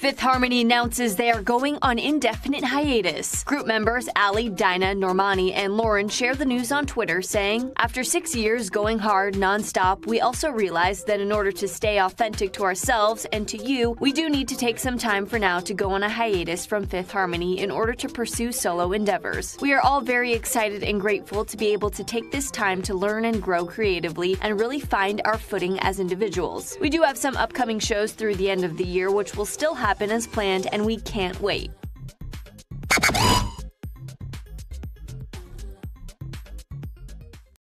Fifth Harmony announces they are going on indefinite hiatus. Group members Ally, Dinah, Normani, and Lauren share the news on Twitter, saying, After six years going hard nonstop, we also realized that in order to stay authentic to ourselves and to you, we do need to take some time for now to go on a hiatus from Fifth Harmony in order to pursue solo endeavors. We are all very excited and grateful to be able to take this time to learn and grow creatively and really find our footing as individuals. We do have some upcoming shows through the end of the year, which will still have happen as planned, and we can't wait.